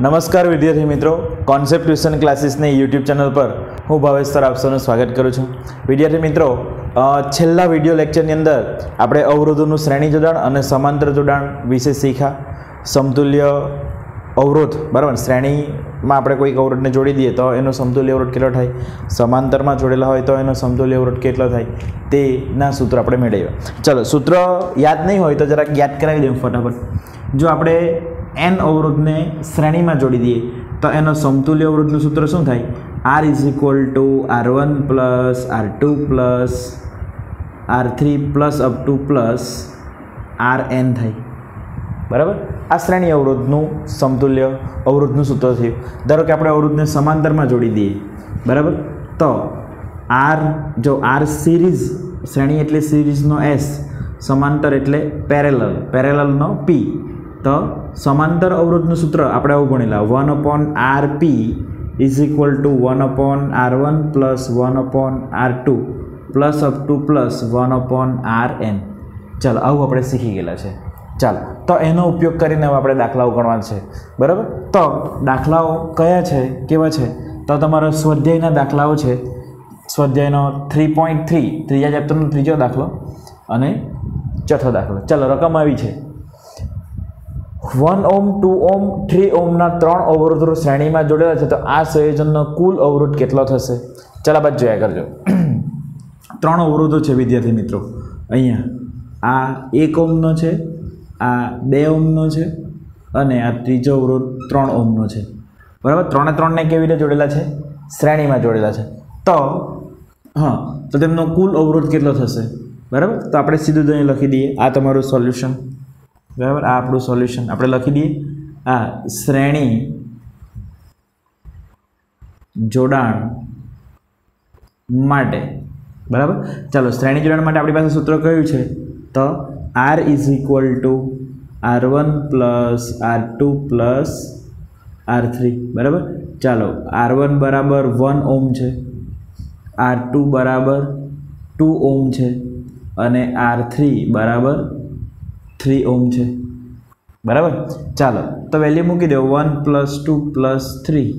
નમસ્કાર વિદ્યાર્થી મિત્રો કોન્સેપ્ટ ટ્યુશન ક્લાસીસની યુટ્યુબ ચેનલ પર હું ભાવેશ સર આપ સ્વાગત કરું છું. વિદ્યાર્થી મિત્રો છેલ્લા વીડિયો લેક્ચરની અંદર આપણે અવરોધોનું શ્રેણી જોડાણ અને સમાંતર જોડાણ વિશે શીખ્યા. સમતુલ્ય અવરોધ, બરાબર? શ્રેણીમાં આપણે કોઈક અવરોધને જોડી દઈએ તો એનો સમતુલ્ય અવરોધ કેટલો થાય? સમાંતરમાં જોડેલા હોય તો એનો સમતુલ્ય અવરોધ કેટલો થાય? તેના સૂત્ર આપણે મેળવ્યા. ચલો, સૂત્ર યાદ નહીં હોય તો જરાક યાદ કરાવી દઉં ફટાફટ. જો આપણે એન અવરોધને શ્રેણીમાં જોડી દઈએ, તો એનો સમતુલ્ય અવરોધનું સૂત્ર શું થાય? R is equal to R one plus R two plus R three plus up to plus R N થાય. બરાબર? આ શ્રેણી અવરોધનું સમતુલ્ય અવરોધનું સૂત્ર થયું. ધારો કે આપણે અવરોધને સમાંતરમાં જોડી દઈએ. બરાબર? તો આર જો આર સિરીઝ શ્રેણી એટલે સિરીઝનો એસ સમાંતર એટલે પેરેલલ પેરેલલનો પી તો સમાંતર અવરોધનું સૂત્ર આપણે આવું ભણેલા one upon R P is equal to one upon R one plus one upon R two plus up to plus one upon R N ચાલો, આવું આપણે શીખી ગયેલા છે. ચાલો, તો એનો ઉપયોગ કરીને હવે આપણે દાખલાઓ ગણવાના છે. બરાબર? તો દાખલાઓ કયા છે? કેવા છે? તો તમારા સ્વાધ્યાયના દાખલાઓ છે. સ્વાધ્યાયનો થ્રી પોઈન્ટ થ્રી ત્રીજા ચેપ્ટરનો ત્રીજો દાખલો અને ચોથો દાખલો. ચાલો, રકમ આવી છે. One ohm, two ohm, three ઓમના ત્રણ અવરોધો શ્રેણીમાં જોડેલા છે, તો આ સંયોજનનો કુલ અવરોધ કેટલો થશે? ચાલો બાદ જોયા કરજો. ત્રણ અવરોધો છે વિદ્યાર્થી મિત્રો. અહીંયા આ એક ઓમનો છે, આ બે ઓમનો છે, અને આ ત્રીજો અવરોધ ત્રણ ઓમનો છે. બરાબર? ત્રણે ત્રણને કેવી રીતે જોડેલા છે? શ્રેણીમાં જોડેલા છે. તો, હા, તો તેમનો કુલ અવરોધ કેટલો થશે? બરાબર? તો આપણે સીધું અહીં લખી દઈએ. આ તમારું સોલ્યુશન. બરાબર? આ આપણું સોલ્યુશન આપણે લખી દઈએ. આ શ્રેણી જોડાણ માટે. બરાબર? ચાલો, શ્રેણી જોડાણ માટે આપણી પાસે સૂત્ર કયું છે? તો R is equal to R one plus R two plus R three બરાબર? ચાલો આર વન બરાબર વન ઓમ છે. આર ટુ બરાબર ટુ ઓમ છે. અને આર થ્રી બરાબર થ્રી ઓમ છે. બરાબર? ચાલો, તો વેલ્યુ મૂકી દો. One plus two plus three.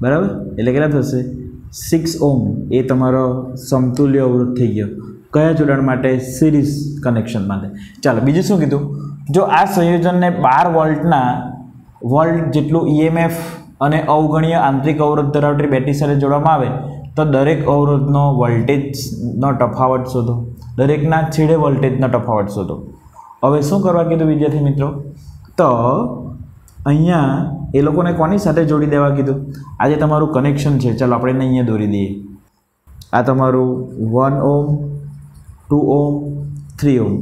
બરાબર? એટલે કેટલા થશે? સિક્સ ઓમ એ તમારો સમતુલ્ય અવરોધ થઈ ગયો. કયા જોડાણ માટે? સિરીઝ કનેક્શન માટે. ચાલો, બીજું શું કીધું? જો આ સંયોજનને બાર વોલ્ટના વોલ્ટ જેટલું ઈએમએફ અને અવગણીય આંતરિક અવરોધ ધરાવતી બેટરી સાથે જોડવામાં આવે, તો દરેક અવરોધનો વોલ્ટેજનો તફાવત શોધો. દરેકના છેડે વોલ્ટેજનો તફાવત શોધો. હવે શું કરવા કીધું વિદ્યાર્થી મિત્રો? તો અહીંયા એ લોકોને કોની સાથે જોડી દેવા કીધું? આજે તમારું કનેક્શન છે. ચાલો આપણે એને અહીંયા દોરી દઈએ. આ તમારું one ohm two ohm three ohm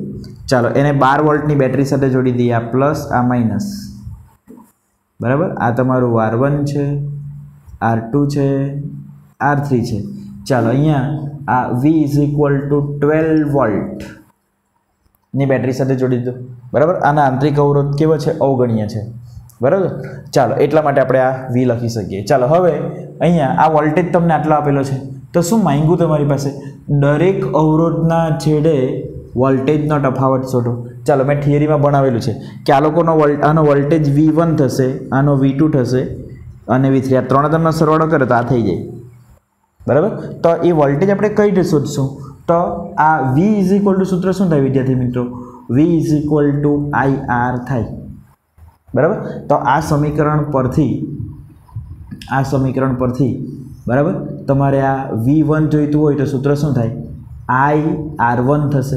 ચાલો, એને બાર વોલ્ટની બેટરી સાથે જોડી દઈએ. આ પ્લસ આ માઇનસ બરાબર? આ તમારું આર વન છે આર ટુ છે આર થ્રી છે. ચાલો, અહીંયા આ V is equal to twelve volt ની બેટરી સાથે જોડી દીધું. બરાબર? આના આંતરિક અવરોધ કેવો છે? અવગણ્ય છે. બરાબર? ચાલો, એટલા માટે આપણે આ વી લખી શકીએ. ચાલો, હવે અહીંયા આ વોલ્ટેજ તમને આટલો આપેલો છે. તો શું માંગ્યું તમારી પાસે? દરેક અવરોધના છેડે વોલ્ટેજનો તફાવત શોધો. ચાલો, મેં થિયરીમાં ભણાવેલું છે કે આ લોકોનો વોલ્ટ આનો વોલ્ટેજ વી વન થશે, આનો વી ટુ થશે અને વી થ્રી આ ત્રણ તમને સરવાળો કરે તો આ થઈ જાય. બરાબર? તો એ વોલ્ટેજ આપણે કઈ રીતે શોધશું? તો આ વી ઇઝ ઇક્વલ ટુ સૂત્ર શું થાય વિદ્યાર્થી મિત્રો? V is equal to I R થાય. બરાબર? તો આ સમીકરણ પરથી, આ સમીકરણ પરથી, બરાબર? તમારે આ વી વન જોઈતું હોય તો સૂત્ર શું થાય? આઈ આર વન થશે.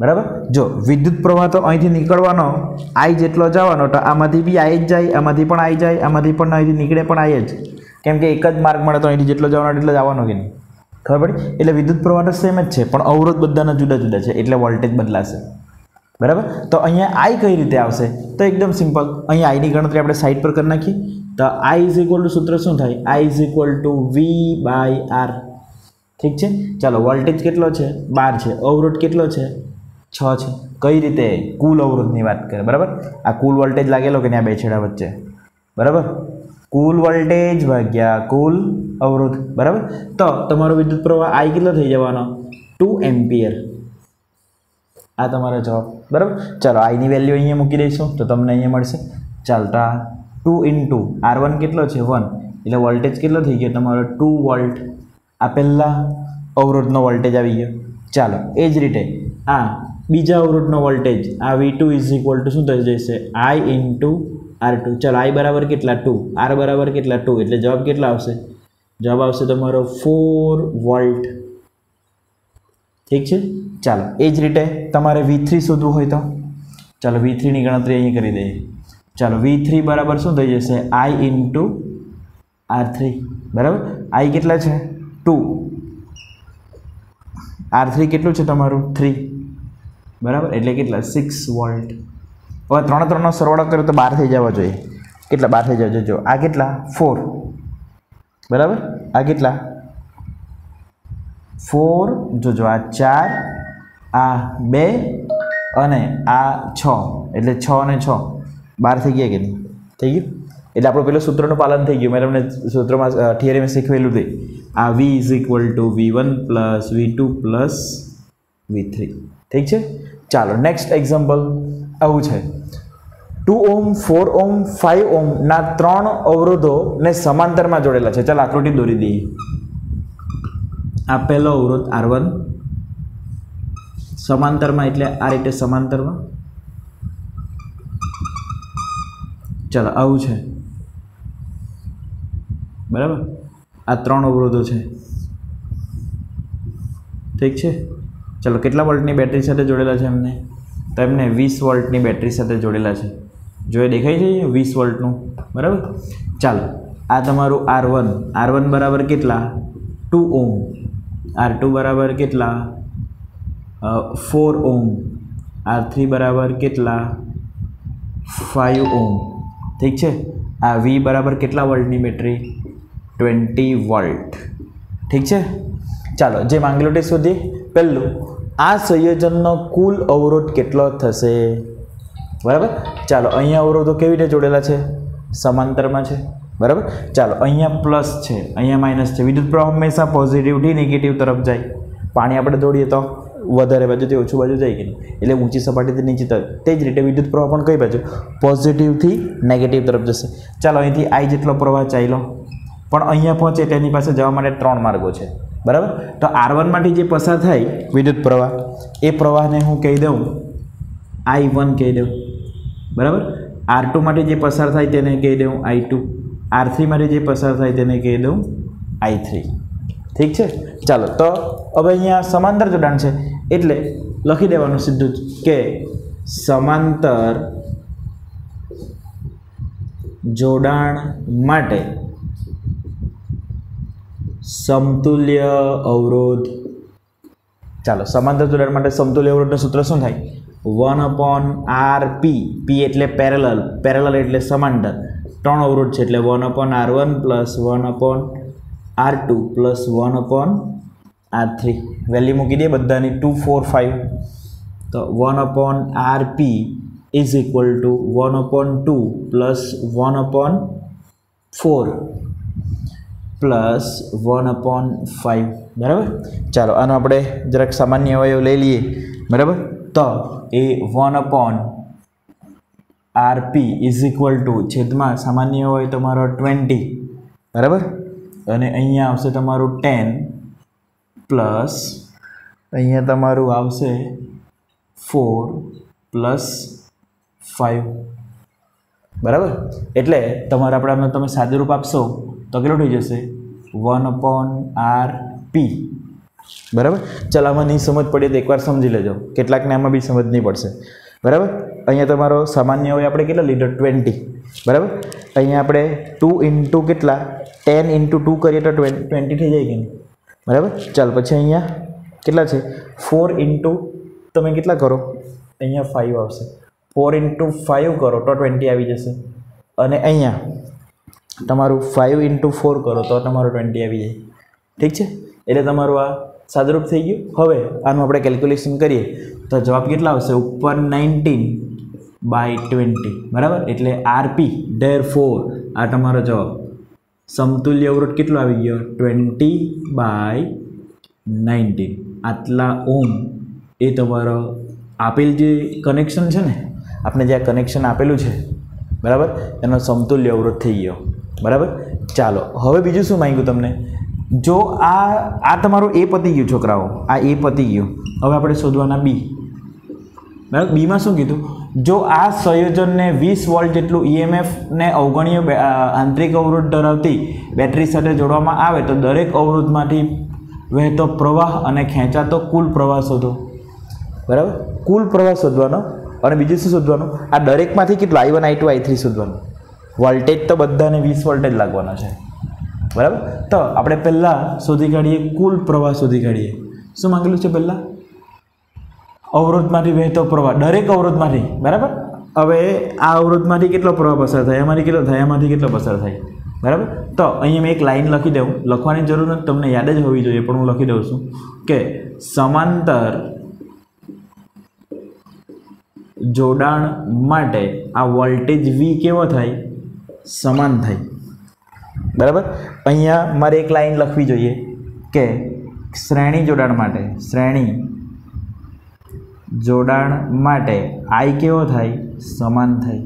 બરાબર? જો વિદ્યુત પ્રવાહ તો અહીંથી નીકળવાનો આઈ જેટલો જવાનો, તો આમાંથી બી આઈ જ જાય, આમાંથી પણ આઈ જાય, આમાંથી પણ અહીંથી નીકળે પણ આઈ જ. કેમ કે એક જ માર્ગ મળે તો અહીંથી જેટલો જવાનો એટલો જવાનો કે નહીં? ખબર પડી? એટલે વિદ્યુત પ્રવાહ તો સેમ જ છે, પણ અવરોધ બધાના જુદા જુદા છે, એટલે વોલ્ટેજ બદલાશે. બરાબર? તો અહીંયા આઈ કઈ રીતે આવશે? તો એકદમ સિમ્પલ અહીંયા આઈની ગણતરી આપણે સાઈડ પર કરી નાખીએ. તો આઈ ઇઝ ઇક્વલ ટુ સૂત્ર શું થાય? I is equal to V by R ઠીક છે? ચાલો વોલ્ટેજ કેટલો છે? બાર છે. અવરોધ કેટલો છે? છ છે. કઈ રીતે? કુલ અવરોધની વાત કરે, બરાબર? આ કુલ વોલ્ટેજ લાગેલો કે ત્યાં બે છેડા વચ્ચે. બરાબર? કુલ વોલ્ટેજ ભાગ્યા કુલ અવરોધ, બરાબર? તો તમારો વિદ્યુત પ્રવાહ આઈ કેટલો થઈ જવાનો? ટુ એમ્પિયર આ તમારો જવાબ, બરાબર? ચાલો આઈની વેલ્યુ અહીંયા મૂકી દઈશું, તો તમને અહીંયા મળશે. ચાલતા ટુ ઇન્ટુ આર વન કેટલો છે? વન એટલે વોલ્ટેજ કેટલો થઈ ગયો? તમારો ટુ વોલ્ટ આ પહેલાં અવરોધનો વોલ્ટેજ આવી ગયો. ચાલો, એ જ રીતે આ બીજા અવરોધનો વોલ્ટેજ આ V two is equal to શું થઈ જશે? આઈ ઇન્ટુ આર ટુ ચાલો આઈ બરાબર કેટલા? ટુ આર બરાબર કેટલા? ટુ એટલે જવાબ કેટલા આવશે? જવાબ આવશે તમારો ફોર વોલ્ટ ઠીક છે? ચાલો, એ જ રીતે તમારે વી થ્રી શોધવું હોય તો. ચાલો વી થ્રીની ગણતરી અહીં કરી દઈએ. ચાલો વી થ્રી બરાબર શું થઈ જશે? આઈ ઇન્ટુ આર થ્રી બરાબર? આઈ કેટલા છે? ટુ આર થ્રી કેટલું છે તમારું? થ્રી બરાબર? એટલે કેટલા? સિક્સ વોલ્ટ હવે ત્રણ ત્રણનો સરવાળો કર્યો તો બાર થઈ જવા જોઈએ. કેટલા? બાર થઈ જવા જોઈએ. જો, આ કેટલા? ફોર. બરાબર? આ કેટલા? ફોર. જોજો આ ચાર, આ બે અને આ છ. એટલે છ અને છ. બાર થઈ ગયા કે નહીં? થઈ ગયું? એટલે આપણું પેલું સૂત્રનું પાલન થઈ ગયું. મેં તમને સૂત્રમાં થિયરીમાં શીખવેલું તે. આ V is equal to V one plus V two plus V three ઠીક છે? ચાલો નેક્સ્ટ એક્ઝામ્પલ આવું છે. Two ohm, four ohm, five ohm ના ત્રણ અવરોધો ને સમાંતરમાં જોડેલા છે. ચાલ આકૃતિ દોરી દઈએ. આ પહેલો અવરોધ આર વન સમાંતરમાં એટલે આ રીતે સમાંતરમાં. ચાલો, આવું છે. બરાબર? આ ત્રણ અવરોધો છે. ઠીક છે? ચલો, કેટલા વોલ્ટની બેટરી સાથે જોડેલા છે એમને? તો એમને વીસ વોલ્ટની બેટરી સાથે જોડેલા છે. જો એ દેખાય છે વીસ વોલ્ટનું, બરાબર? ચાલો, આ તમારું આર વન આર વન બરાબર કેટલા? ટુ ઓમ આર ટુ બરાબર કેટલા? ફોર ઓમ આર થ્રી બરાબર કેટલા? ફાઇવ ઓમ ઠીક છે? આ વી બરાબર કેટલા વોલ્ટની બેટરી? Twenty volt. ઠીક છે? ચાલો, જે માંગેલું તે શોધીએ. પહેલું, આ સંયોજનનો કુલ અવરોધ કેટલો થશે? બરાબર? ચાલો, અહીંયા અવરોધો કેવી રીતે જોડેલા છે? સમાંતરમાં છે. બરાબર? ચાલો, અહીંયા પ્લસ છે, અહીંયા માઇનસ છે. વિદ્યુત પ્રવાહ હંમેશા પોઝિટિવથી નેગેટિવ તરફ જાય. પાણી આપણે દોડીએ તો વધારે બાજુથી ઓછું બાજુ જાય કે એટલે ઊંચી સપાટીથી નીચી તરફ. તે જ રીતે વિદ્યુત પ્રવાહ પણ કઈ બાજુ? પોઝિટિવથી નેગેટિવ તરફ જશે. ચાલો, અહીંથી આઈ જેટલો પ્રવાહ ચાલ્યો. પણ અહીંયા પહોંચે તેની પાસે જવા માટે ત્રણ માર્ગો છે. બરાબર? તો આર વનમાંથી જે પસાર થાય વિદ્યુત પ્રવાહ, એ પ્રવાહને હું કહી દઉં. આઈ વન કહી દઉં. બરાબર? આર માટે જે પસાર થાય તેને કહી દઉં આઈ ટુ આર માટે જે પસાર થાય તેને કહી દઉં આઈ થ્રી ઠીક છે? ચાલો, તો હવે અહીંયા સમાંતર જોડાણ છે. એટલે લખી દેવાનું સીધું જ કે સમાંતર જોડાણ માટે સમતુલ્ય અવરોધ. ચાલો, સમાંતર જોડાણ માટે સમતુલ્ય અવરોધનું સૂત્ર શું થાય? One upon R P. P એટલે પેરેલલ પેરેલલ એટલે સમાંતર. ત્રણ અવરોધ છે એટલે one upon R one plus one upon R two plus one upon R three. Value મૂકી દઈએ બધાની ટુ, ફોર ફાઇવ તો one upon R P is equal to one upon two plus one upon four plus one upon five બરાબર? ચાલો, આનો આપણે જરાક સામાન્ય અવયવ લઈ લઈએ. બરાબર? તો એ one upon RP is equal to છેદમાં સામાન્ય હોય તમારો ટ્વેન્ટી. બરાબર? અને અહીંયા આવશે તમારું ટેન પ્લસ અહીંયા તમારું આવશે ફોર પ્લસ ફાઇવ બરાબર? એટલે તમારે આપણે આમાં તમે સાદુરૂપ આપશો તો કેટલું થઈ જશે? One upon R P. બરાબર? ચાલ, આમાં નહીં સમજ પડે તો એકવાર સમજી લેજો. કેટલાકને આમાં બી સમજ નહીં પડશે. બરાબર? અહીંયા તમારો સામાન્ય હોય આપણે કેટલા? લીટર? ટ્વેન્ટી બરાબર? અહીંયા આપણે ટુ ઇન્ટુ કેટલા? ટેન ઇન્ટુ ટુ કરીએ તો ટ્વેન્ટી થઈ જાય કે નહીં? બરાબર? ચાલ, પછી અહીંયા કેટલા છે? ફોર ઇન્ટુ તમે કેટલા કરો? અહીંયા ફાઇવ આવશે. ફોર ઇન્ટુ ફાઇવ કરો તો ટ્વેન્ટી આવી જશે. અને અહીંયા તમારું ફાઇવ ઇન્ટુ ફોર કરો તો તમારું ટ્વેન્ટી આવી જાય. ઠીક છે? એટલે તમારું આ સાદરૂપ થઈ ગયું. હવે આનું આપણે કેલ્ક્યુલેશન કરીએ. તો જવાબ કેટલા આવશે? ઉપર નાઇન્ટીન બાય ટ્વેન્ટી બરાબર? એટલે આરપી ડેર ફોર આ તમારો જવાબ. સમતુલ્ય અવરોધ કેટલો આવી ગયો? ટ્વેન્ટી બાય નાઇન્ટીન આટલા ઓમ એ તમારો આપેલ જે કનેક્શન છે ને આપણે જે આ કનેક્શન આપેલું છે, બરાબર? એનો સમતુલ્ય અવરોધ થઈ ગયો. બરાબર? ચાલો, હવે બીજું શું માંગ્યું તમને? જો આ આ તમારું એ પતી ગયું છોકરાઓ, આ એ પતી ગયું. હવે આપણે શોધવાના બી બરાબર? બીમાં શું કીધું? જો આ સંયોજનને વીસ વોલ્ટ જેટલું ઈએમએફને અવગણીય બે- આંતરિક અવરોધ ધરાવતી બેટરી સાથે જોડવામાં આવે તો દરેક અવરોધમાંથી વહેતો પ્રવાહ અને ખેંચાતો કુલ પ્રવાહ શોધો. બરાબર? કુલ પ્રવાહ શોધવાનો અને બીજું શું શોધવાનું? આ દરેકમાંથી કેટલું? I one I two I three શોધવાનું. વોલ્ટેજ તો બધાને વીસ વોલ્ટેજ લાગવાના છે. બરાબર? તો આપણે પહેલાં શોધી કાઢીએ, કુલ પ્રવાહ શોધી કાઢીએ. શું માંગેલું છે પહેલાં? અવરોધમાંથી વહેતો પ્રવાહ, દરેક અવરોધમાંથી, બરાબર? હવે આ અવરોધમાંથી કેટલો પ્રવાહ પસાર થાય? એમાંથી કેટલો થાય? એમાંથી કેટલો પસાર થાય? બરાબર? તો અહીંયા મેં એક લાઈન લખી દઉં. લખવાની જરૂર નથી, તમને યાદ જ હોવી જોઈએ, પણ હું લખી દઉં છું કે સમાંતર જોડાણ માટે આ વોલ્ટેજ વી કેવો થાય? સમાન થાય. બરાબર? અહીંયા મારે એક લાઈન લખવી જોઈએ કે શ્રેણી જોડાણ માટે, શ્રેણી જોડાણ માટે આઈ કેવો થાય? સમાન થાય.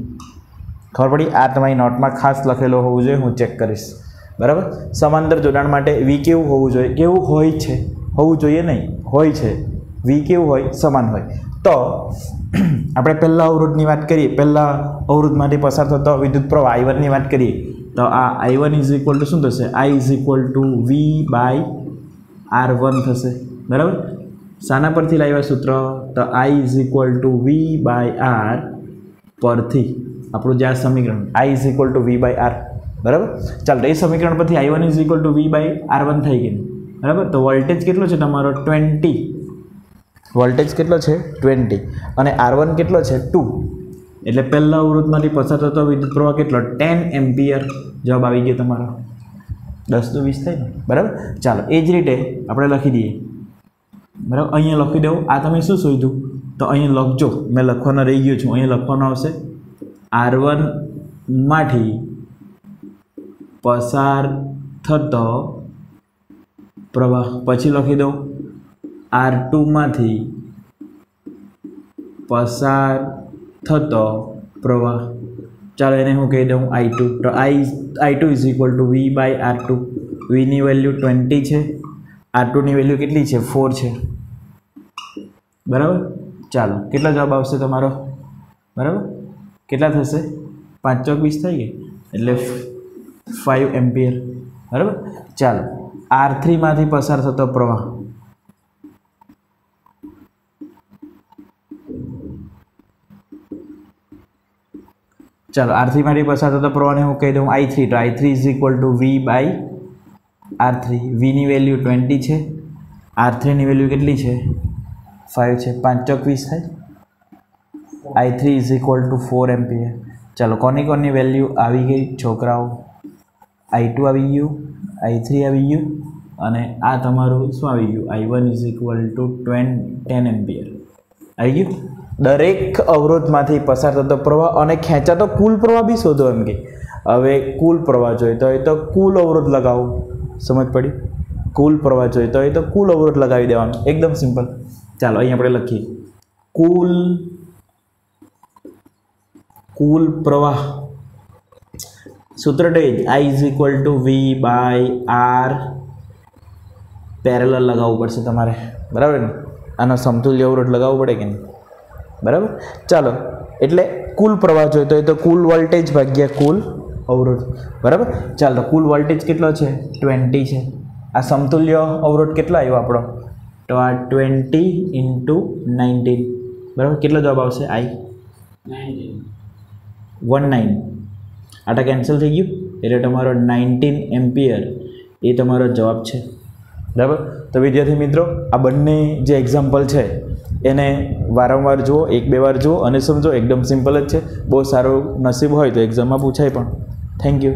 ખબર પડી? આ તમારી નોટમાં ખાસ લખેલો હોવું જોઈએ, હું ચેક કરીશ. બરાબર? સમાંતર જોડાણ માટે વી કેવું હોવું જોઈએ? કેવું હોય છે? હોવું જોઈએ નહીં. હોય છે. વી કેવું હોય? સમાન હોય. તો આપણે પહેલાં અવરોધની વાત કરીએ. પહેલાં અવરોધમાંથી પસાર થતો વિદ્યુત પ્રવાહ આઈ વનની વાત કરીએ. તો આ I one is equal to શું થશે? I is equal to V by R one થશે. બરાબર? શાના પરથી લાવ્યા સૂત્ર? તો I is equal to V by R પરથી. આપણું જે આ સમીકરણ I is equal to V by R બરાબર? ચાલો એ સમીકરણ પરથી I one is equal to V by R one થઈ ગયું. બરાબર? તો વોલ્ટેજ કેટલો છે તમારો? ટ્વેન્ટી વોલ્ટેજ કેટલો છે? ટ્વેન્ટી અને આર વન કેટલો છે? ટુ એટલે પહેલાં અવરોધમાંથી પસાર થતો વિદ્યુત પ્રવાહ કેટલો? Ten ampere. જવાબ આવી ગયો તમારો. દસ તો વીસ થાય ને? બરાબર? ચાલો, એ જ રીતે આપણે લખી દઈએ. બરાબર? અહીંયા લખી દઉં. આ તમે શું શોધ્યું? તો અહીંયા લખજો. મેં લખવાનો રહી ગયો છું. અહીંયા લખવાનો આવશે. આર વનમાંથી પસાર થતો પ્રવાહ. પછી લખી દઉં. આર ટુમાંથી પસાર થતો પ્રવાહ. ચાલો એને હું કહી દઉં આઈ ટુ તો I I two is equal to V by R two વીની value twenty છે. આર ટુની વેલ્યુ કેટલી છે? ફોર છે. બરાબર? ચાલો, કેટલો જવાબ આવશે તમારો? બરાબર? કેટલા થશે? પાંચ ચોક વીસ થઈ ગઈ? એટલે ફાઇવ એમ્પિયર. બરાબર? ચાલો આર થ્રીમાંથી પસાર થતો પ્રવાહ. ચાલો આર થ્રીમાંથી પસાર થતો પ્રવાહને હું કહી દઉં આઈ થ્રી તો I three is equal to V by R three વીની value twenty છે. આર થ્રીની વેલ્યુ કેટલી છે? ફાઇવ છે. પાંચ ચોક થાય. I three is equal to four ampere. ચાલો, કોની કોની વેલ્યુ આવી ગઈ છોકરાઓ? આઈ ટુ આવી ગયું આઈ થ્રી આવી ગયું અને આ તમારું શું આવી ગયું? I one is equal to twenty ten ampere. આવી ગયું? દરેક અવરોધમાંથી પસાર થતો પ્રવાહ અને ખેંચાતો કુલ પ્રવાહ બી શોધો એમ કે. હવે કુલ પ્રવાહ જોઈતો હોય તો કુલ અવરોધ લગાવો. સમજ પડી? કુલ પ્રવાહ જોઈતો હોય તો કુલ અવરોધ લગાવી દેવાનો. એકદમ સિમ્પલ. ચાલો અહીં આપણે લખીએ. કુલ કુલ પ્રવાહ. સૂત્ર ટેજ I is equal to V by R parallel લગાવવું પડશે તમારે. બરાબર ને આનો સમતુલ્ય અવરોધ લગાવવું પડે કે નહીં? બરાબર? ચાલો, એટલે કુલ પ્રવાહ જોઈતો હોય તો કુલ વોલ્ટેજ ભાગ્યા કુલ અવરોધ. બરાબર? ચાલો, કુલ વોલ્ટેજ કેટલો છે? ટ્વેન્ટી છે. આ સમતુલ્ય અવરોધ કેટલો આવ્યો આપણો? તો આ ટ્વેન્ટી ઇન્ટુ નાઇન્ટીન બરાબર? કેટલો જવાબ આવશે? આઈ. વન નાઇન આટા કેન્સલ થઈ ગયું. એટલે તમારો નાઇન્ટીન એમ્પિયર એ તમારો જવાબ છે. બરાબર? તો વિદ્યાર્થી મિત્રો, આ બંને જે એક્ઝામ્પલ છે એને વારંવાર જુઓ, એક બે વાર જુઓ અને સમજો, એકદમ સિમ્પલ જ છે. બહુ સારું નસીબ હોય તો એક્ઝામમાં પૂછાય પણ. Thank you